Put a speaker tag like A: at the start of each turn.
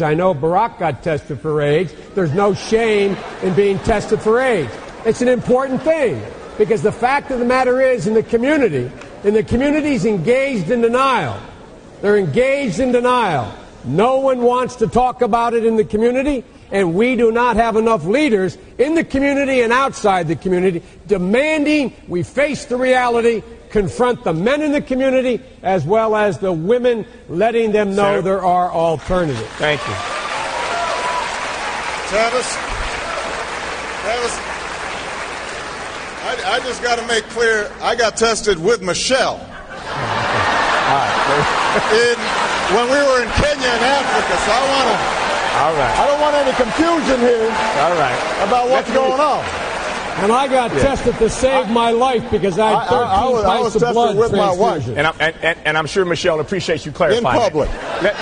A: I know Barack got tested for AIDS. There's no shame in being tested for AIDS. It's an important thing because the fact of the matter is, in the community, in the community's engaged in denial. They're engaged in denial. No one wants to talk about it in the community, and we do not have enough leaders in the community and outside the community demanding we face the reality, confront the men in the community, as well as the women, letting them know
B: Senator.
A: there are alternatives.
B: Thank you.
C: Tavis, Tavis, I, I just got to make clear I got tested with Michelle. in, when we were in Kenya and Africa, so I want to.
B: All right.
C: I don't want any confusion here
B: All right.
C: about what's
B: Let's
C: going on.
A: And I got tested to save my life because I had
C: I-
A: 13
C: I- I was- I was
A: of
C: tested
A: blood
C: with my wife.
B: And I'm, and, and, and I'm sure Michelle appreciates you clarifying.
C: In public.
B: that. Let-